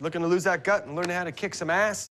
Looking to lose that gut and learn how to kick some ass?